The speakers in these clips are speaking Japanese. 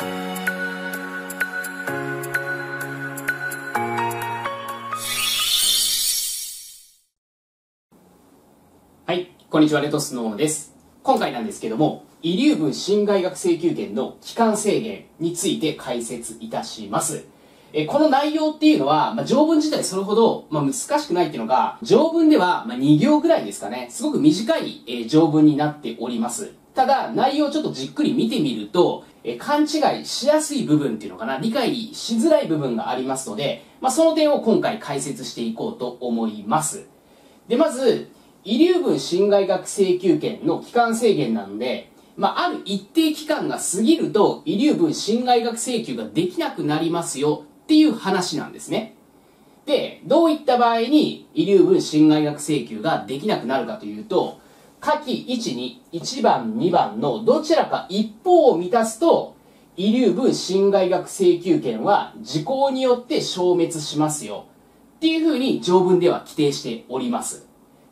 はい、こんにちは、レトスノーです。今回なんですけども、遺留分侵害額請求権の期間制限について解説いたします。えこの内容っていうのは、まあ、条文自体それほど、まあ、難しくないっていうのが、条文では、まあ、2行ぐらいですかね、すごく短い、え条文になっております。ただ、内容をちょっとじっくり見てみると、え勘違いしやすい部分っていうのかな、理解しづらい部分がありますので、まあ、その点を今回解説していこうと思います。で、まず、遺留分侵害額請求権の期間制限なので、まあ、ある一定期間が過ぎると、遺留分侵害額請求ができなくなりますよっていう話なんですね。で、どういった場合に遺留分侵害額請求ができなくなるかというと、下記1に1番2番のどちらか一方を満たすと、遺留分侵害額請求権は時効によって消滅しますよ。っていうふうに条文では規定しております。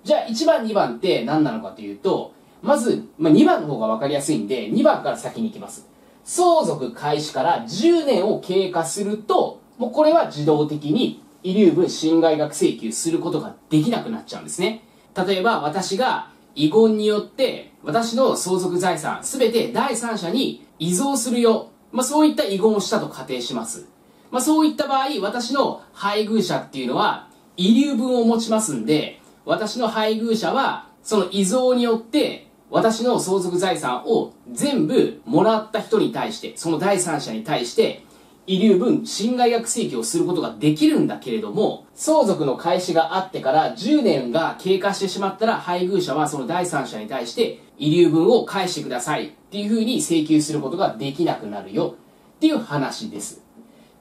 じゃあ1番2番って何なのかというと、まず、まあ、2番の方が分かりやすいんで、2番から先に行きます。相続開始から10年を経過すると、もうこれは自動的に遺留分侵害額請求することができなくなっちゃうんですね。例えば私が遺言によって私の相続財産すべて第三者に遺贈するよ。まあ、そういった遺言をしたと仮定します。まあ、そういった場合、私の配偶者っていうのは遺留分を持ちますんで、私の配偶者は、その遺贈によって、私の相続財産を全部もらった人に対して、その第三者に対して、遺留分侵害額請求をすることができるんだけれども、相続の開始があってから10年が経過してしまったら、配偶者はその第三者に対して、遺留分を返してくださいっていうふうに請求することができなくなるよっていう話です。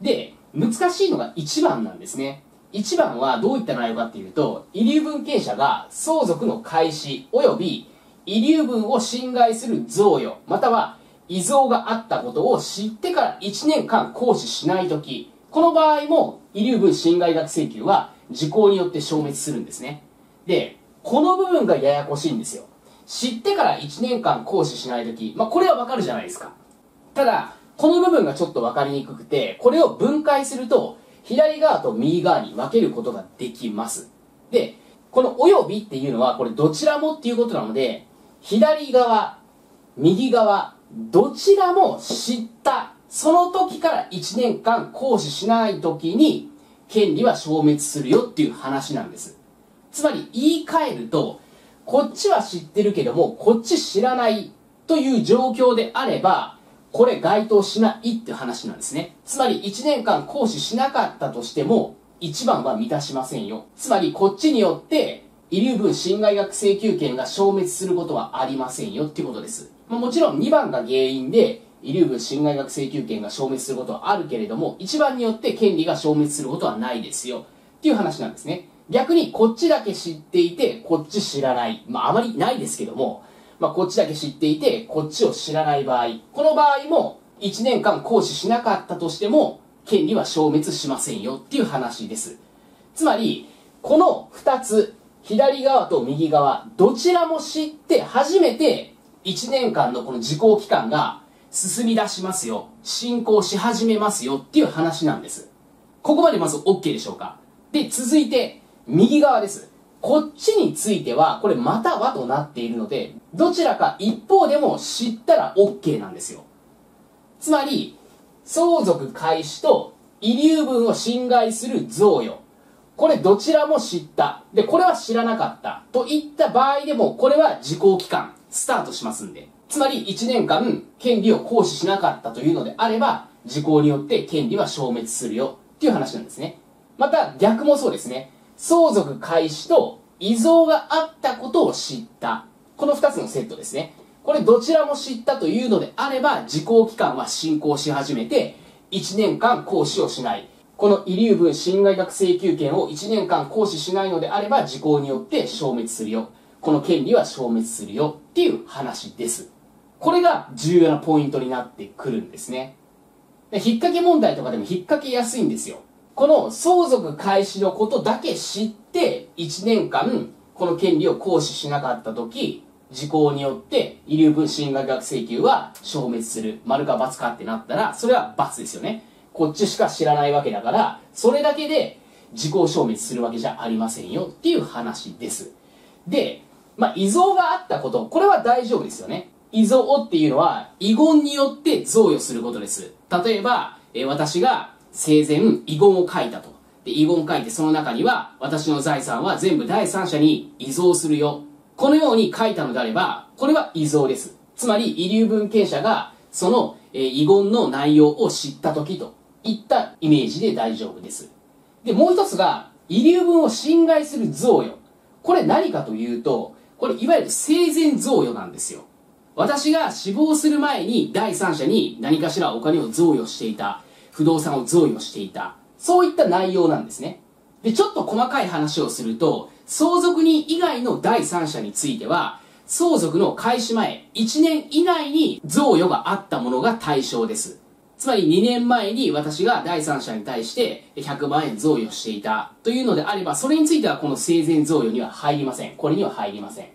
で、難しいのが1番なんですね。1番はどういった内容かっていうと、遺留分権者が相続の開始及び遺留分を侵害する贈与、または遺贈があったことを知ってから1年間行使しないとき、この場合も遺留分侵害額請求は時効によって消滅するんですね。で、この部分がややこしいんですよ。知ってから1年間行使しないとき、まあこれはわかるじゃないですか。ただ、この部分がちょっとわかりにくくて、これを分解すると、左側と右側に分けることができます。で、このおよびっていうのは、これどちらもっていうことなので、左側、右側、どちらも知った、その時から1年間行使しない時に、権利は消滅するよっていう話なんです。つまり言い換えると、こっちは知ってるけども、こっち知らないという状況であれば、これ該当しないって話なんですね。つまり1年間行使しなかったとしても、1番は満たしませんよ。つまりこっちによって、遺留分侵害額請求権が消滅することはありませんよっていうことです。まあ、もちろん2番が原因で、遺留分侵害額請求権が消滅することはあるけれども、1番によって権利が消滅することはないですよ。っていう話なんですね。逆にこっちだけ知っていて、こっち知らない。まああまりないですけども、まあ、こっちだけ知っていて、こっちを知らない場合、この場合も、1年間行使しなかったとしても、権利は消滅しませんよっていう話です。つまり、この2つ、左側と右側、どちらも知って初めて、1年間のこの時効期間が進み出しますよ。進行し始めますよっていう話なんです。ここまでまず OK でしょうかで、続いて、右側です。こっちについては、これまたはとなっているので、どちらか一方でも知ったら OK なんですよ。つまり、相続開始と遺留分を侵害する贈与。これどちらも知った。で、これは知らなかった。といった場合でも、これは時効期間、スタートしますんで。つまり1年間、権利を行使しなかったというのであれば、時効によって権利は消滅するよ。っていう話なんですね。また、逆もそうですね。相続開始と遺贈があったことを知った。この2つのセットですね。これどちらも知ったというのであれば、時効期間は進行し始めて、1年間行使をしない。この遺留分侵害額請求権を1年間行使しないのであれば、時効によって消滅するよ。この権利は消滅するよっていう話です。これが重要なポイントになってくるんですね。で引っ掛け問題とかでも引っ掛けやすいんですよ。この相続開始のことだけ知って1年間この権利を行使しなかった時時効によって遺留分進学学請求は消滅する。丸か×かってなったら、それは×ですよね。こっちしか知らないわけだから、それだけで時効消滅するわけじゃありませんよっていう話です。で、まあ、遺贈があったこと、これは大丈夫ですよね。遺贈っていうのは、遺言によって贈与することです。例えば、え私が生前遺言を書いたと。で、遺言を書いてその中には、私の財産は全部第三者に遺贈するよ。このように書いたのであれば、これは遺贈です。つまり、遺留分権者が、その、え遺言の内容を知った時といったイメージで大丈夫です。で、もう一つが、遺留分を侵害する贈与。これ何かというと、これいわゆる生前贈与なんですよ。私が死亡する前に第三者に何かしらお金を贈与していた。不動産を贈与していた。そういった内容なんですね。で、ちょっと細かい話をすると、相続人以外の第三者については、相続の開始前1年以内に贈与があったものが対象です。つまり2年前に私が第三者に対して100万円贈与していたというのであれば、それについてはこの生前贈与には入りません。これには入りません。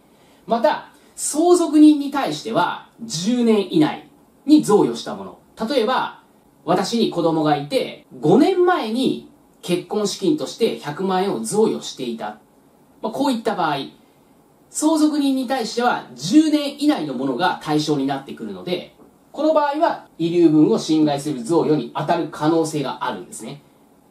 また、相続人に対しては10年以内に贈与したもの。例えば、私に子供がいて、5年前に結婚資金として100万円を贈与していた。まあ、こういった場合、相続人に対しては10年以内のものが対象になってくるので、この場合は遺留分を侵害する贈与に当たる可能性があるんですね。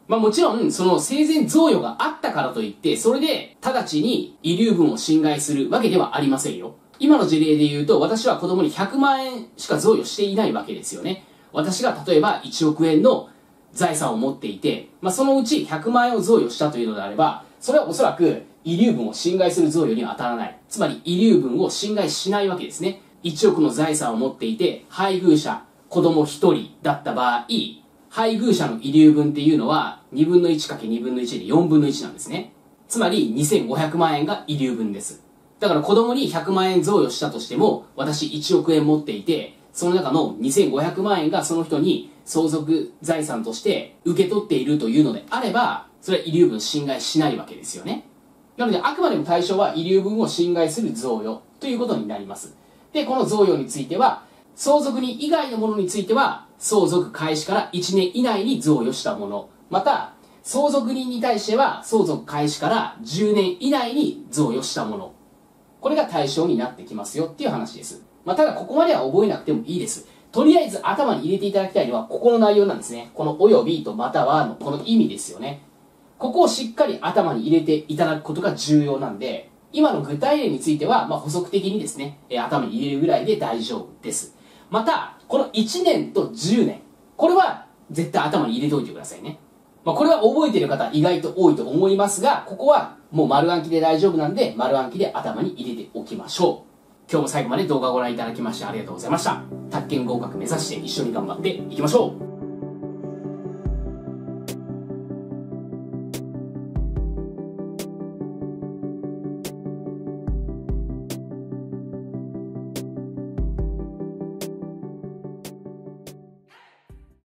まあもちろん、その生前贈与があったからといって、それで直ちに遺留分を侵害するわけではありませんよ。今の事例で言うと、私は子供に100万円しか贈与していないわけですよね。私が例えば1億円の財産を持っていて、まあそのうち100万円を贈与したというのであれば、それはおそらく遺留分を侵害する贈与には当たらない。つまり遺留分を侵害しないわけですね。1億の財産を持っていて、配偶者、子供1人だった場合、配偶者の遺留分っていうのは、2分の 1×2 分の1で4分の1なんですね。つまり、2500万円が遺留分です。だから子供に100万円贈与したとしても、私1億円持っていて、その中の2500万円がその人に相続財産として受け取っているというのであれば、それは遺留分侵害しないわけですよね。なので、あくまでも対象は遺留分を侵害する贈与ということになります。で、この贈与については、相続人以外のものについては、相続開始から1年以内に贈与したもの。また、相続人に対しては、相続開始から10年以内に贈与したもの。これが対象になってきますよっていう話です。まあ、ただここまでは覚えなくてもいいです。とりあえず頭に入れていただきたいのは、ここの内容なんですね。このおよびとまたはのこの意味ですよね。ここをしっかり頭に入れていただくことが重要なんで、今の具体例については、まあ、補足的にですね、え、頭に入れるぐらいで大丈夫です。また、この1年と10年、これは絶対頭に入れておいてくださいね。まあ、これは覚えている方意外と多いと思いますが、ここはもう丸暗記で大丈夫なんで、丸暗記で頭に入れておきましょう。今日も最後まで動画をご覧いただきましてありがとうございました。宅建合格目指して一緒に頑張っていきましょう